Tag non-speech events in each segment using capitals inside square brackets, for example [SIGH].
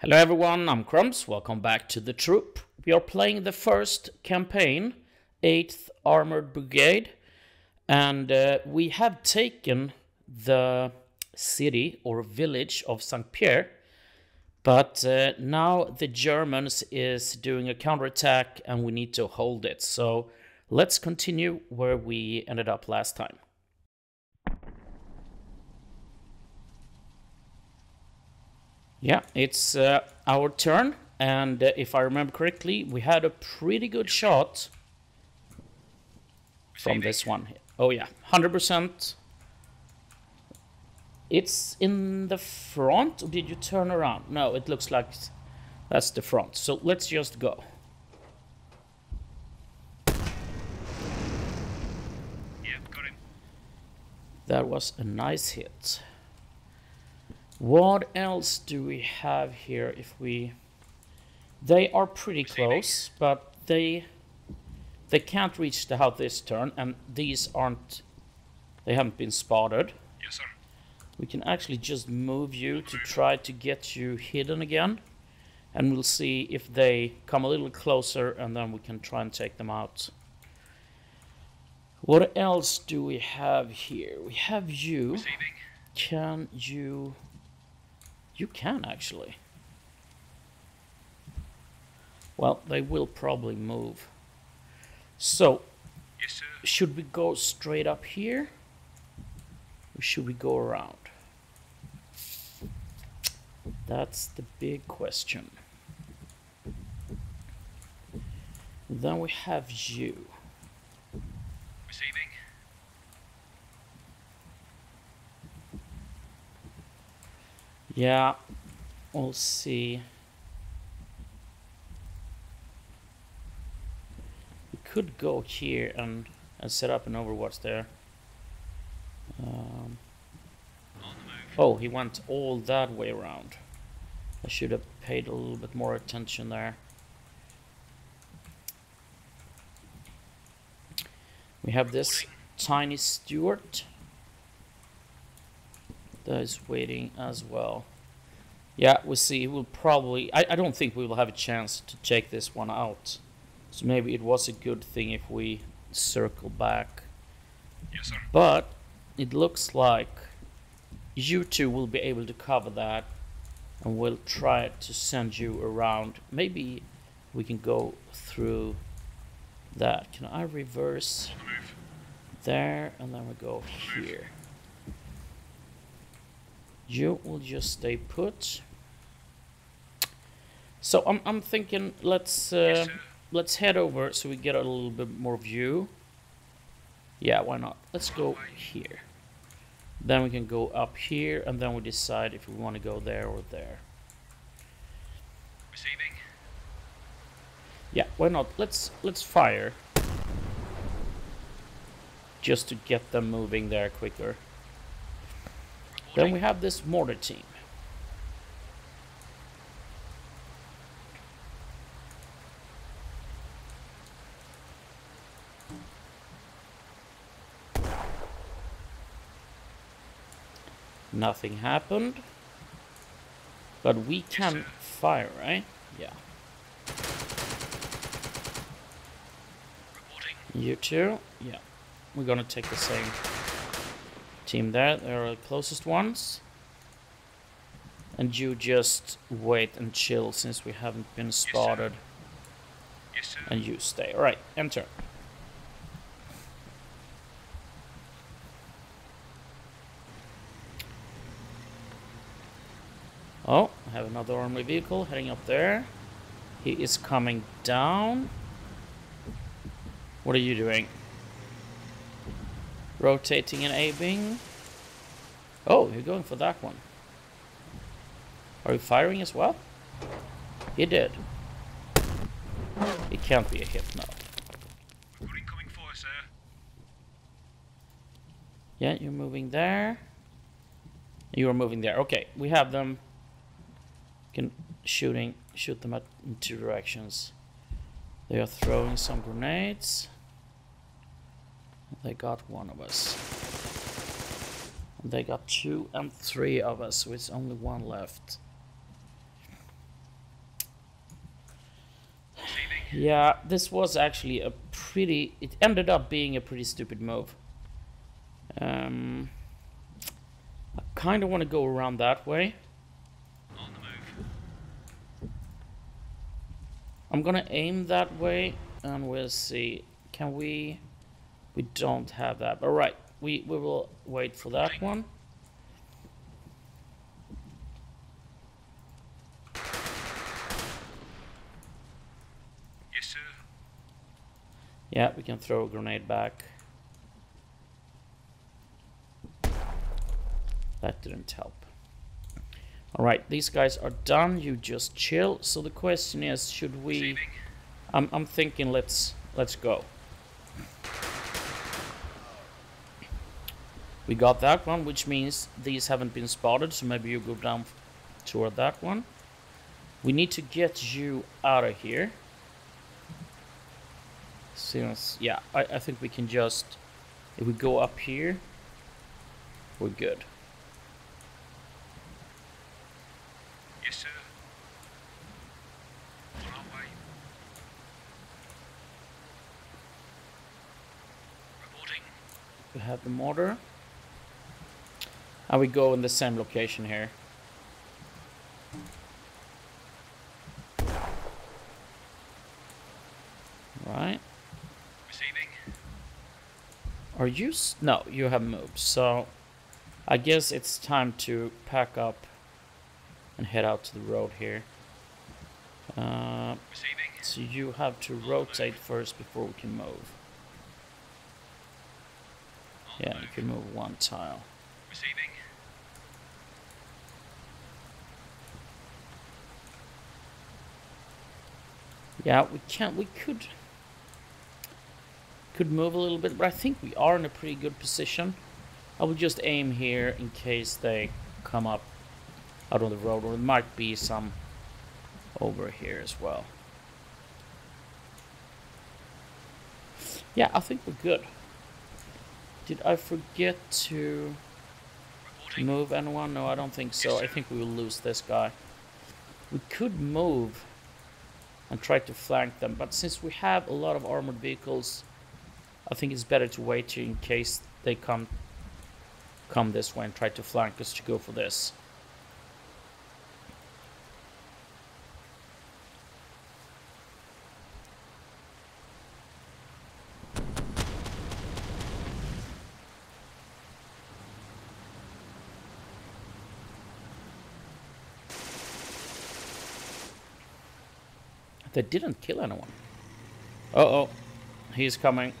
Hello everyone, I'm Crumbs. Welcome back to the troop. We are playing the first campaign, 8th Armored Brigade, and uh, we have taken the city or village of St. Pierre, but uh, now the Germans is doing a counterattack and we need to hold it. So let's continue where we ended up last time. Yeah, it's uh, our turn, and uh, if I remember correctly, we had a pretty good shot from this one. Oh yeah, 100%. It's in the front, or did you turn around? No, it looks like that's the front. So let's just go. Yep, got him. That was a nice hit. What else do we have here if we... They are pretty close, but they they can't reach the house this turn, and these aren't... They haven't been spotted. Yes, sir. We can actually just move you to try to get you hidden again. And we'll see if they come a little closer, and then we can try and take them out. What else do we have here? We have you. Receiving. Can you... You can actually. Well, they will probably move. So, Yes, should we go straight up here? Or should we go around? That's the big question. Then we have you. Yeah, we'll see. We could go here and, and set up an overwatch there. Um, oh, he went all that way around. I should have paid a little bit more attention there. We have this tiny Stuart that is waiting as well. Yeah, we'll see. We'll probably. I, I don't think we will have a chance to check this one out. So maybe it was a good thing if we circle back. Yes, sir. But it looks like you two will be able to cover that, and we'll try to send you around. Maybe we can go through that. Can I reverse On the move. there, and then we go here? You will just stay put. So I'm I'm thinking let's uh, Yes, let's head over so we get a little bit more view. Yeah, why not? Let's go here. Then we can go up here, and then we decide if we want to go there or there. Receiving. Yeah, why not? Let's let's fire. Just to get them moving there quicker. Then we have this mortar team. Nothing happened. But we can fire, right? Yeah. Reporting. You too? Yeah. We're gonna take the same team there. They're the closest ones. And you just wait and chill since we haven't been spotted. Yes, sir. And you stay. Alright, enter. Oh, I have another armored vehicle heading up there. He is coming down. What are you doing? Rotating and aiming. Oh, you're going for that one. Are you firing as well? He did. It can't be a hit now. Good incoming fire, sir. Yeah, you're moving there. You are moving there. Okay, we have them. Can shooting shoot them at in two directions. They are throwing some grenades. They got one of us. They got two and three of us with only one left. Yeah, this was actually a pretty... It ended up being a pretty stupid move. Um, I kind of want to go around that way. On the move. I'm going to aim that way and we'll see. Can we... We don't have that. All right we we will wait for that one. Yes, sir. Yeah, we can throw a grenade back. That didn't help. Alright, these guys are done. You just chill. So the question is, should we... I'm, I'm thinking let's let's go. We got that one, which means these haven't been spotted, so maybe you go down toward that one. We need to get you out of here. Since, yeah, I, I think we can just, if we go up here, we're good. Yes, sir. On way. Reporting. We have the mortar. And we go in the same location here. Right. Receiving. Are you... S no, you have moved. So, I guess it's time to pack up and head out to the road here. Uh, Receiving. so you have to rotate first before we can move. Yeah, you can move one tile. Receiving. Yeah, we can. We could could move a little bit, but I think we are in a pretty good position. I will just aim here in case they come up out on the road, or there might be some over here as well. Yeah, I think we're good. Did I forget to move anyone? No, I don't think so. I think we will lose this guy. We could move and try to flank them, but since we have a lot of armored vehicles, I think it's better to wait in case they come come this way and try to flank us to go for this. They didn't kill anyone. Uh oh, he's coming.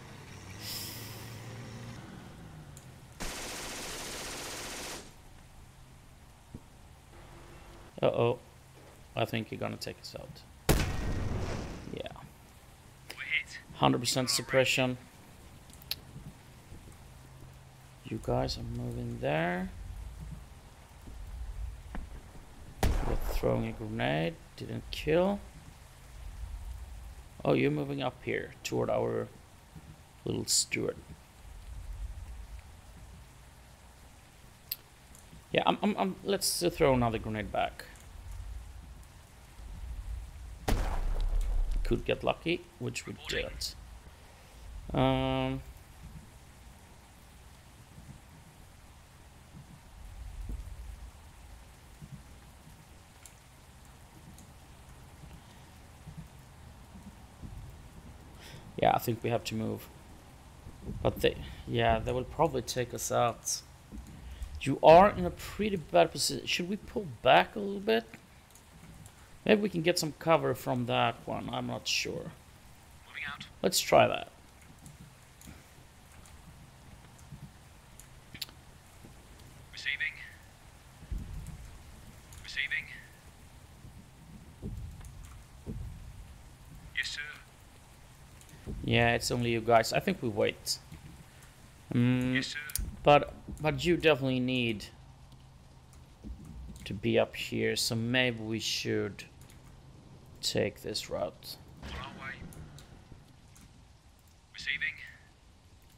Uh oh, I think you're gonna take us out. Yeah, 100% suppression. You guys are moving there. We're throwing a grenade, didn't kill. Oh, you're moving up here toward our little Stuart. Yeah, I'm, I'm, I'm, let's uh, throw another grenade back. Could get lucky, which we Reporting. did. Um, yeah, I think we have to move. But they, yeah, they will probably take us out. You are in a pretty bad position. Should we pull back a little bit? Maybe we can get some cover from that one. I'm not sure. Moving out. Let's try that. Receiving. Receiving. Yes, sir. Yeah, it's only you guys. I think we wait. Mm, Yes, sir. but but you definitely need to be up here, so maybe we should take this route. On our way.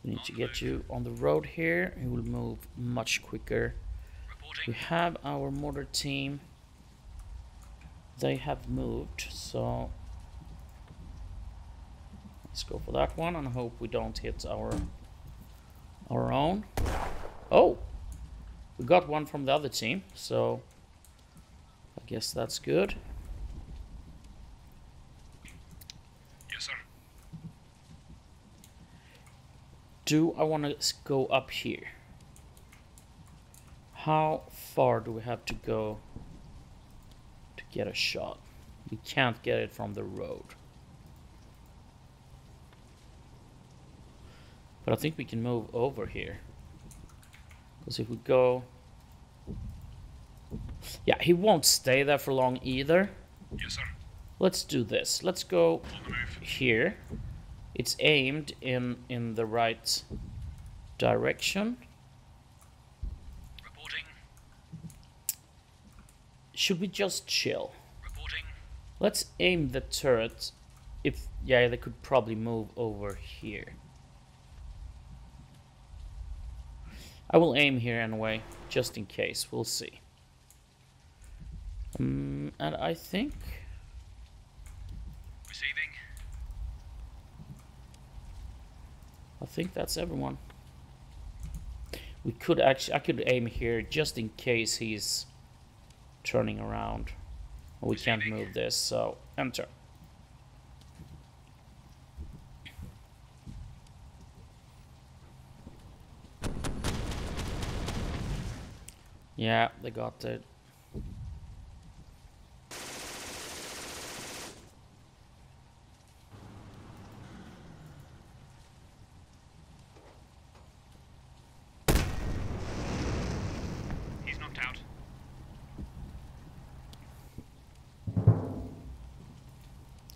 We need to get you on the road here. You will move much quicker. We have our mortar team. They have moved, so Let's go for that one and hope we don't hit our our own. Oh, we got one from the other team, so I guess that's good. Yes, sir. Do I want to go up here? How far do we have to go to get a shot? We can't get it from the road. But I think we can move over here. Because if we go... Yeah, he won't stay there for long either. Yes, sir. Let's do this. Let's go On the move. here. It's aimed in in the right direction. Reporting. Should we just chill? Reporting. Let's aim the turret. If yeah, they could probably move over here. I will aim here anyway, just in case. We'll see. Um, and I think Receiving. I think that's everyone. We could actually, I could aim here just in case he's turning around. We can't move this, so enter. Yeah, they got it. He's knocked out.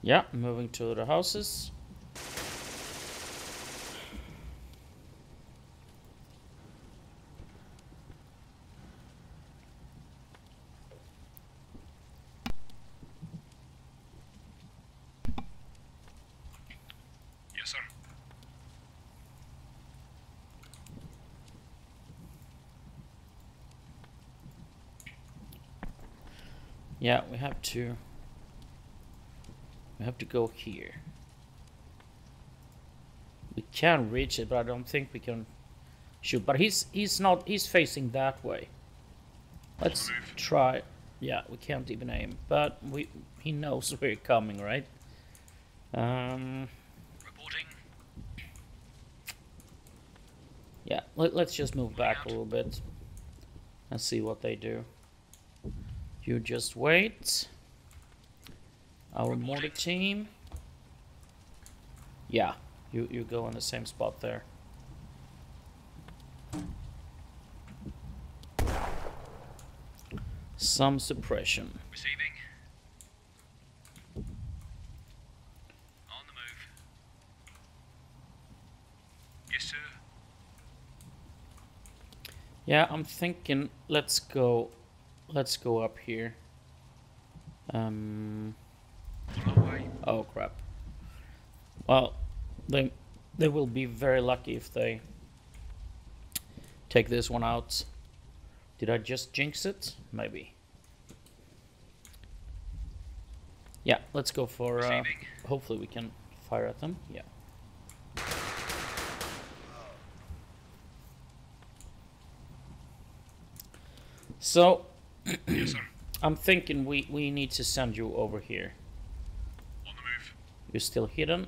Yeah, moving to the houses. Yes, sir. Yeah, we have to. We have to go here. We can reach it, but I don't think we can shoot. But he's he's not he's facing that way. Let's try. Yeah, we can't even aim, but we he knows [LAUGHS] we're coming, right? Um, Reporting. yeah. Let, let's just move back a little bit and see what they do. You just wait. Our mortar team. Yeah, you you go in the same spot there. Some suppression. Receiving. On the move. Yes, sir. Yeah, I'm thinking let's go let's go up here. Um On our way. oh crap. Well, they they will be very lucky if they take this one out. Did I just jinx it? Maybe. Yeah, let's go for uh, hopefully we can fire at them. Yeah. So yes, sir. I'm thinking we, we need to send you over here. On the move. You're still hidden.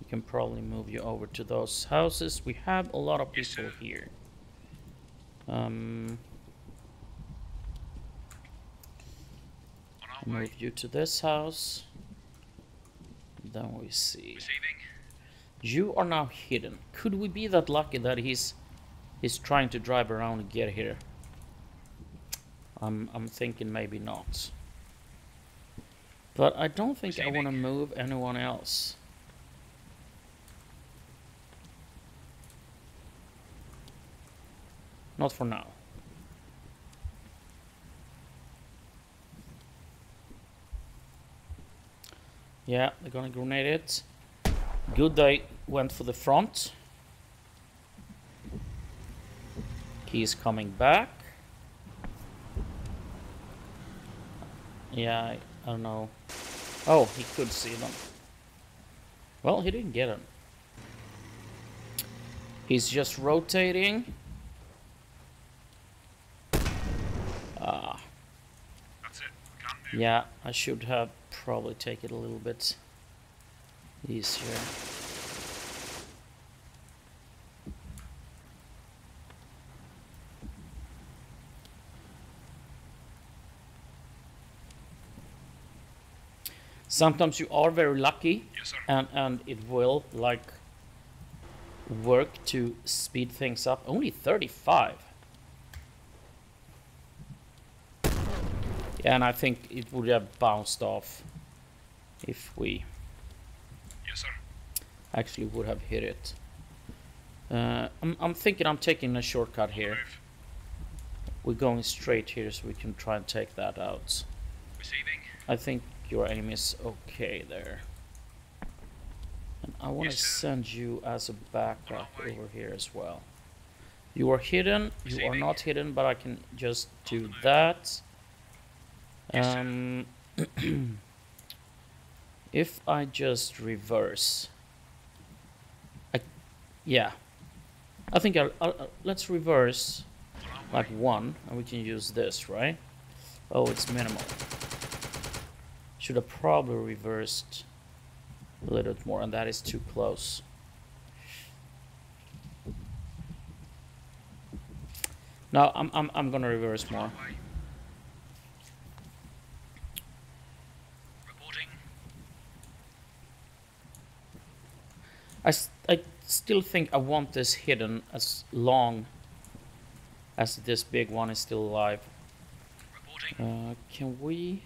We can probably move you over to those houses. We have a lot of people sir. here. Um, way. move you to this house. Then we see. Receiving. You are now hidden. Could we be that lucky that he's he's trying to drive around and get here? I'm I'm thinking maybe not. But I don't think I want to move anyone else. Not for now. Yeah, they're gonna grenade it. Good they went for the front. He's coming back. Yeah, I, I don't know. Oh, he could see them. Well, he didn't get him. He's just rotating. Ah, That's it. Can't yeah, I should have probably take it a little bit easier. Sometimes you are very lucky Yes, and and it will like work to speed things up only 35 yeah and i think it would have bounced off if we Yes, sir. actually would have hit it uh, I'm, I'm thinking i'm taking a shortcut here move. we're going straight here so we can try and take that out Receiving. I think your aim is okay there. And I want to Yes, send you as a backup On our way. over here as well. You are hidden. You are not hidden, but I can just do that. Um, [CLEARS THROAT] if I just reverse, I, yeah, I think I'll, I'll, I'll- let's reverse like one, and we can use this, right? Oh, it's minimal. Should have probably reversed a little bit more, and that is too close. No, I'm I'm I'm gonna reverse more. our way. Reporting. I, I still think I want this hidden as long as this big one is still alive. Uh, can we?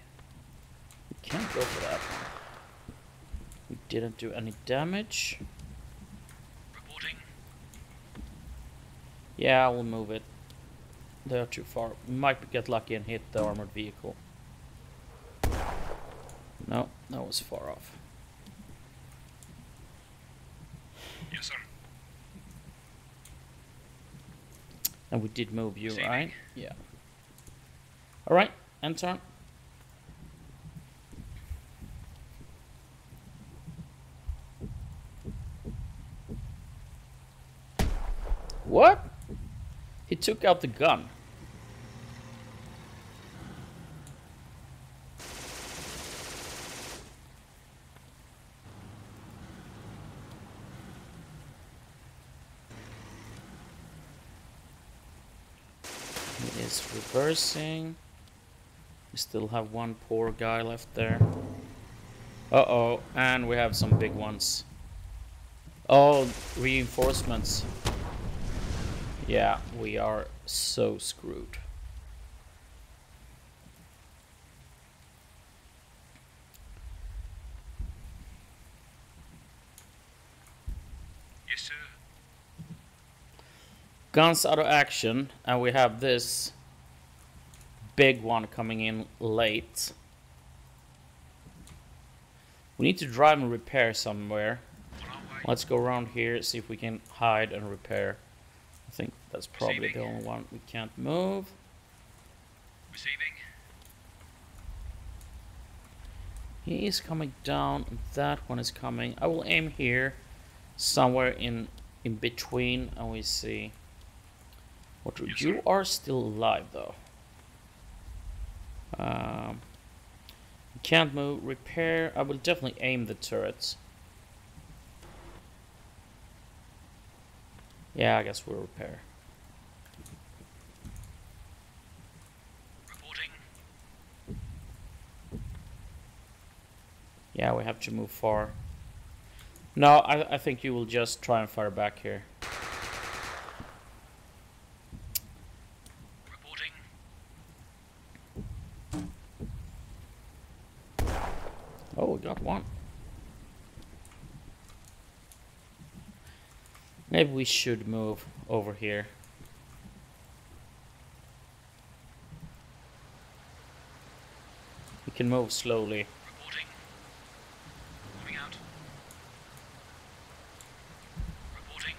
Can't go for that. We didn't do any damage. Reporting. Yeah, we'll move it. They're too far. We might get lucky and hit the armored vehicle. No, that was far off. Yes, sir. And we did move you, Receiving. right? Yeah. Alright, end turn. What? He took out the gun. He is reversing. We still have one poor guy left there. Uh oh, and we have some big ones. Oh, reinforcements. Yeah, we are so screwed. Yes, sir. Guns out of action, and we have this big one coming in late. We need to drive and repair somewhere. On our way. Let's go around here, see if we can hide and repair. That's probably the only one we can't move. Receiving. He is coming down, that one is coming. I will aim here, somewhere in in between, and we see. What Yes, you sir. are still alive though. Um, can't move. Repair. I will definitely aim the turrets. Yeah, I guess we'll repair. Reporting. Yeah, we have to move far. No, I, I think you will just try and fire back here. Reporting. Oh, we got one. Maybe we should move over here. We can move slowly. Reporting. Moving out. Reporting.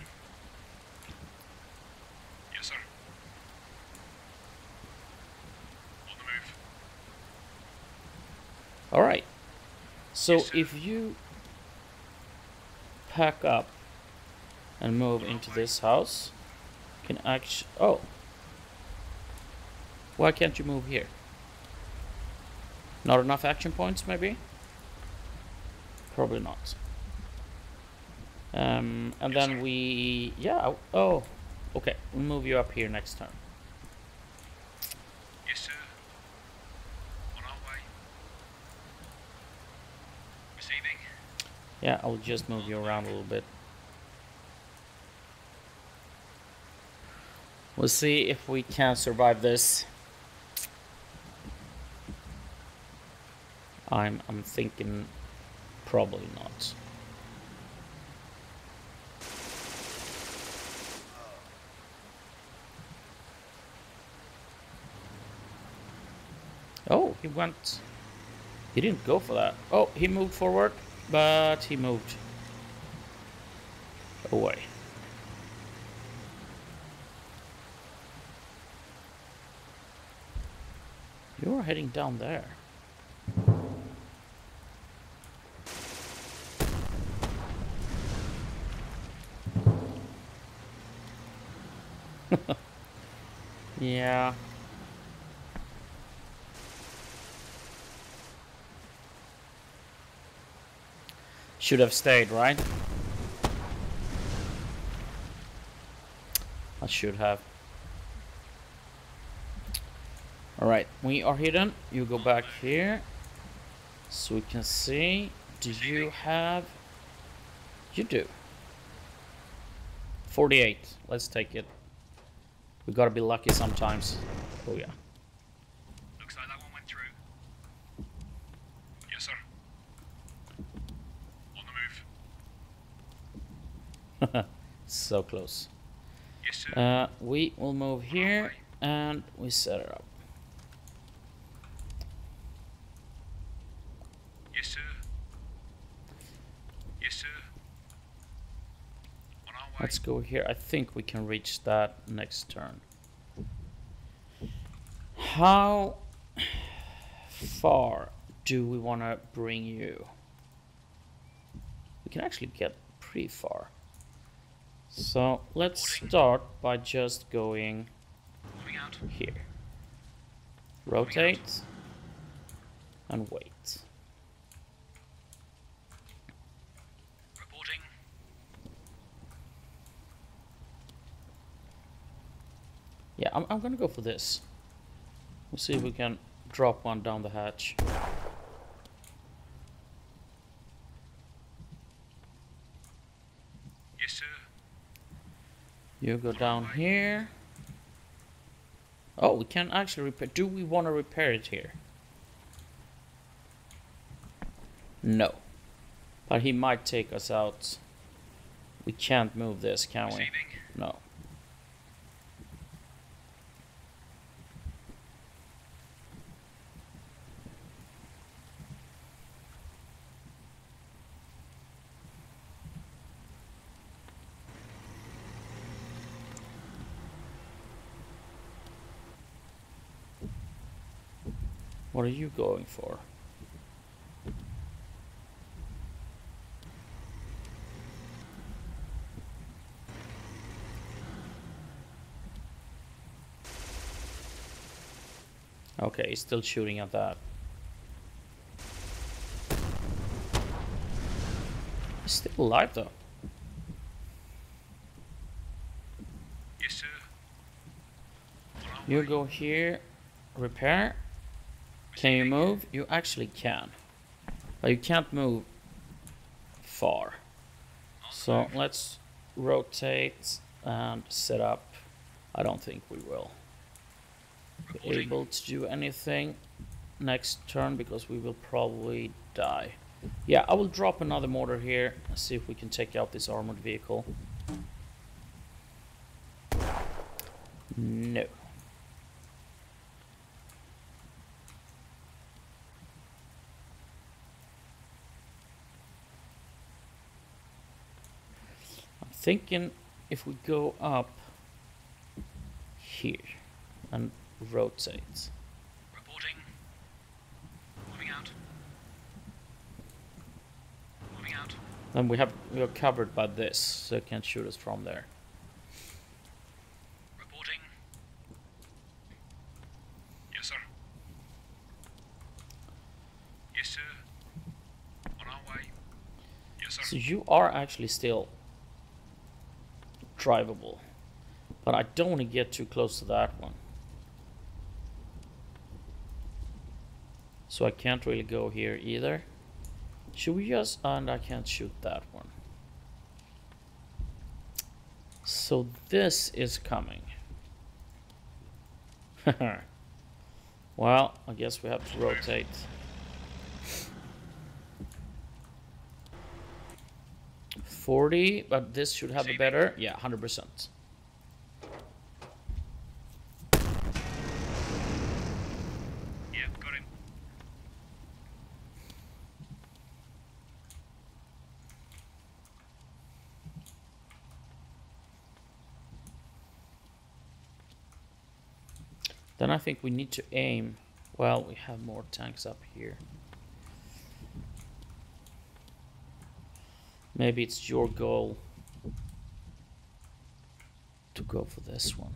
Yes, sir. On the move. All right. So Yes, if you pack up and move into this house, can actually. Oh. Why can't you move here? Not enough action points, maybe? Probably not. Um, and Yes, then we. Yeah. Oh. Okay. We'll move you up here next turn. Yes, sir. On our way. Receiving. Yeah, I'll just move you around a little bit. We'll see if we can survive this. I'm I'm thinking probably not. Oh, he went he didn't go for that. Oh, he moved forward, but he moved away. You're heading down there. [LAUGHS] yeah. Should have stayed, right? I should have. Alright, we are hidden. You go back here. So we can see. Do you have... You do. 48. Let's take it. We gotta be lucky sometimes. Oh yeah. Looks like that one went through. Yes, sir. On the move. [LAUGHS] So close. Yes, sir. Uh, we will move here and we set it up. yes, sir. Yes, sir. On our way. Let's go here. I think we can reach that next turn. How far do we want to bring you? We can actually get pretty far. So let's start by just going here. Rotate and wait. Yeah, I'm, I'm gonna go for this. We'll see if we can drop one down the hatch. Yes, sir. You go down here. Oh, we can actually repair. Do we want to repair it here? No. But he might take us out. We can't move this, can we? No. What are you going for? Okay, he's still shooting at that. He's still alive though. Yes, sir. You go here, repair. Can you move? You actually can. But you can't move far. So let's rotate and set up. I don't think we will be able to do anything next turn because we will probably die. Yeah, I will drop another mortar here and see if we can take out this armored vehicle. No. Thinking if we go up here and rotate. Reporting. Moving out. Moving out. Then we have we are covered by this, so it can't shoot us from there. Reporting. Yes, sir. Yes, sir. On our way. Yes, sir. So you are actually still drivable. But I don't want to get too close to that one. So I can't really go here either. Should we just... Uh, and I can't shoot that one. So this is coming. [LAUGHS] well, I guess we have to rotate. Forty, but this should have a better. Yeah, hundred percent. Yep, got him. Then I think we need to aim. Well, we have more tanks up here. Maybe it's your goal to go for this one.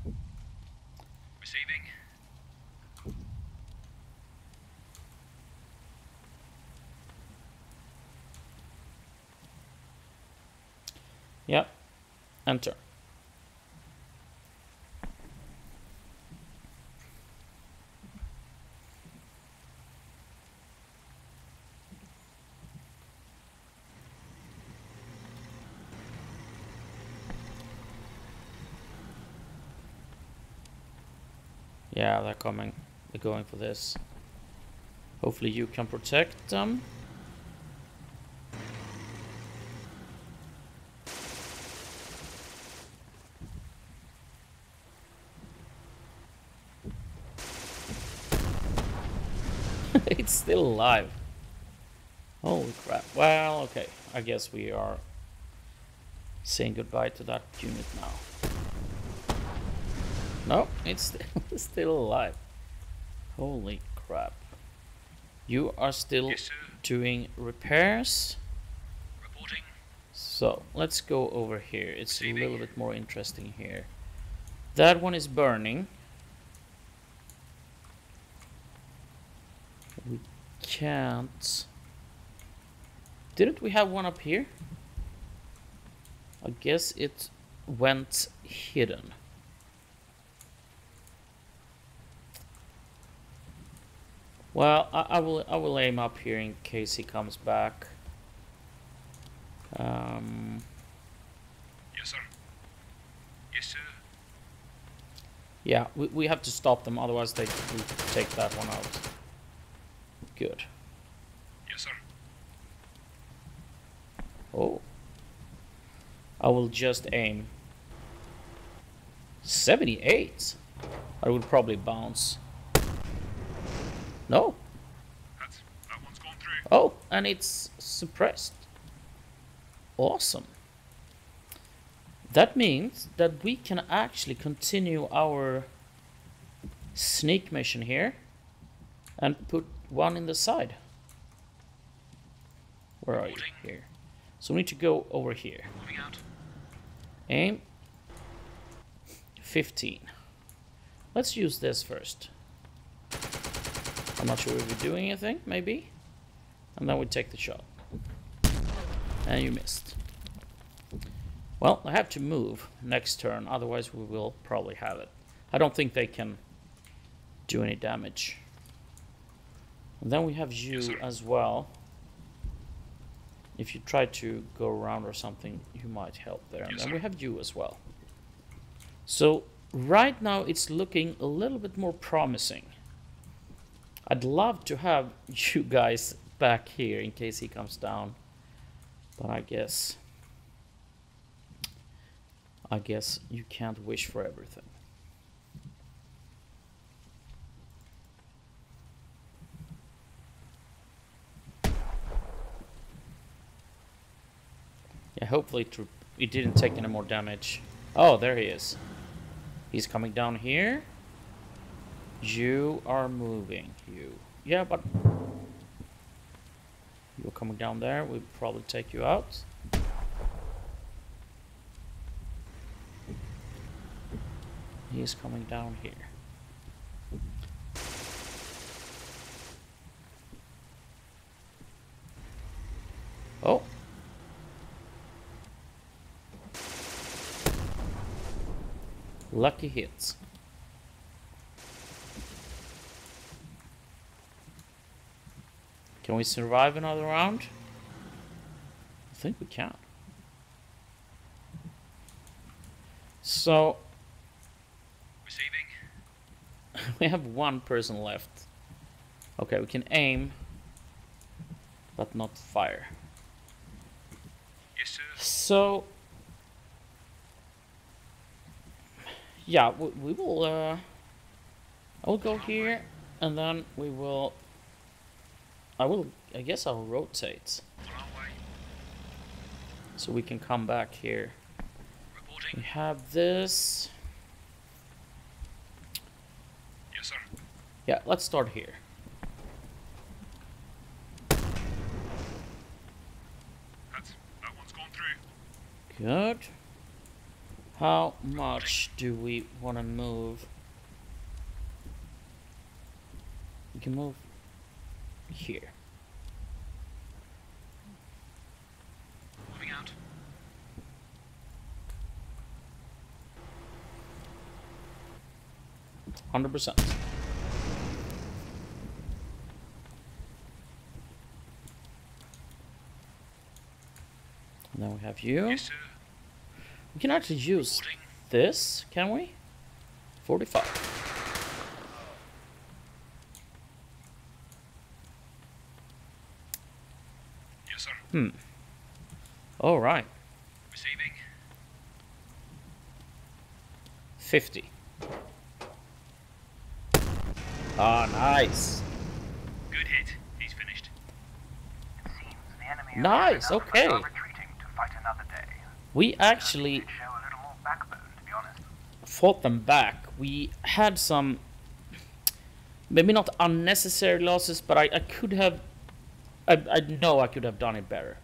Receiving. Yep. Enter. Yeah, they're coming. They're going for this. Hopefully you can protect them. [LAUGHS] it's still alive. Holy crap. Well, okay. I guess we are saying goodbye to that unit now. No, it's [LAUGHS] still, still alive. Holy crap. You are still Yes, doing repairs. Reporting. So let's go over here. It's a little bit more interesting here. That one is burning. We can't. Didn't we have one up here? I guess it went hidden. Well, I, I will I will aim up here in case he comes back. Um, Yes, sir. Yes, sir. yeah, we, we have to stop them, otherwise they will take that one out. Good. Yes, sir. Oh. I will just aim. 78? I would probably bounce. No. That's that one's gone through. Oh, and it's suppressed. Awesome. That means that we can actually continue our sneak mission here and put one in the side. Where are you? Here. So we need to go over here. Aim 15. Let's use this first. I'm not sure if we're doing anything, maybe. And then we take the shot. And you missed. Well, I have to move next turn, otherwise we will probably have it. I don't think they can do any damage. And then we have you as well. If you try to go around or something, you might help there. And then we have you as well. So right now it's looking a little bit more promising. I'd love to have you guys back here in case he comes down. But I guess I guess you can't wish for everything. Yeah, hopefully it, didn't take any more damage. Oh, there he is. He's coming down here. You are moving. You. Yeah, but you're coming down there, we'll probably take you out. He's coming down here. Oh. Lucky hits. Can we survive another round? I think we can. So, Receiving. [LAUGHS] we have one person left. Okay, we can aim, but not fire. Yes, sir. So, yeah, we, we will. Uh, I will go here, and then we will. I will. I guess I'll rotate, On our way. so we can come back here. We have this. Yes, sir. Yeah, let's start here. That's that one's gone through. Good. How much do we want to move? We can move here. Moving out. Hundred percent. Then we have you. Yes. We can actually use Reporting. this, can we? Forty-five. Yes, sir. Hmm. All right. Receiving. Fifty. Ah, nice. Good hit. He's finished. It seems the enemy have Nice, okay. retreating to fight another day. We actually Did show a little more backbone, to be honest. fought them back. We had some, maybe not unnecessary losses, but I, I could have, I, I know I could have done it better.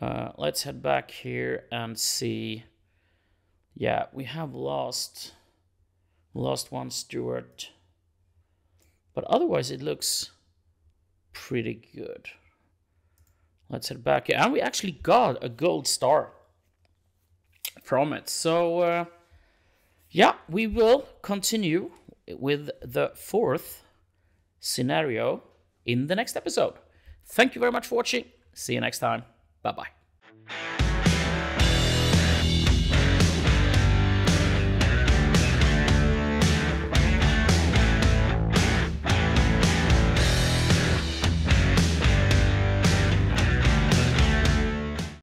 Uh, let's head back here and see. Yeah, we have lost, lost one Stuart, but otherwise it looks pretty good. Let's head back here, and we actually got a gold star from it. So. Uh, yeah, we will continue with the fourth scenario in the next episode. Thank you very much for watching. See you next time. Bye bye.